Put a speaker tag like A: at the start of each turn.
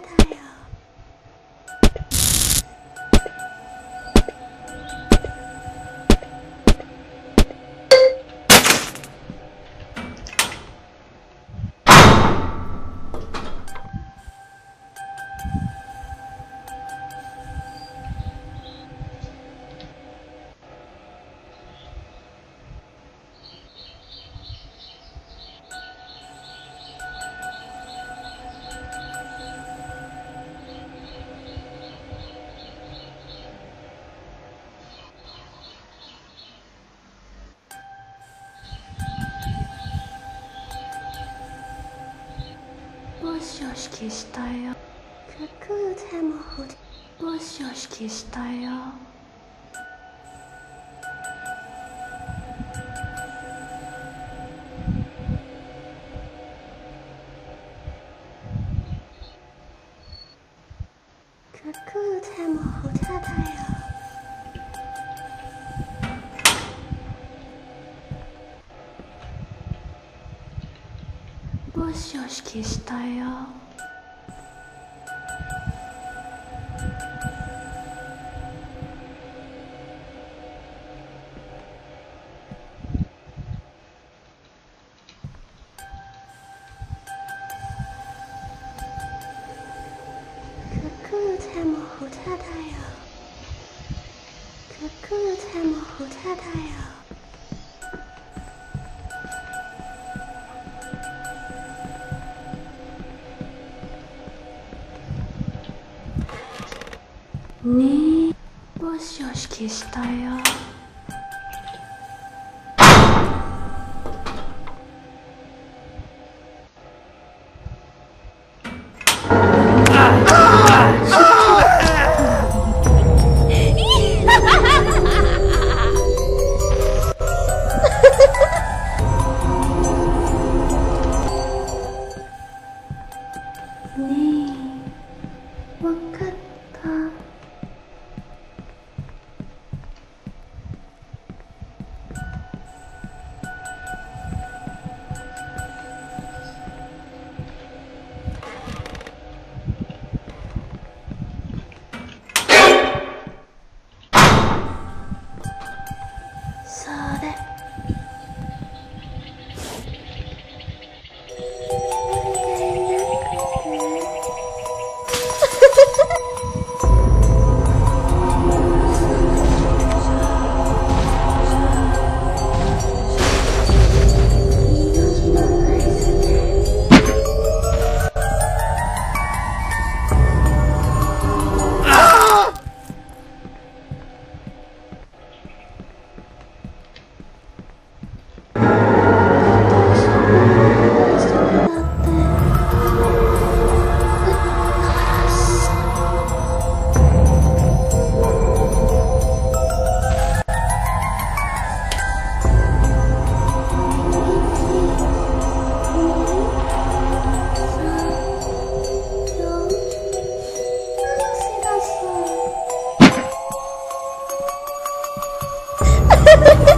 A: 받아요. よし消したよ。くでももしよし消したよ。くでもほただよしよし消したよ。くでもほただよ。くでもほただよ。ねえ。もしよし消したよ。ね えハハハ! Ha ha ha!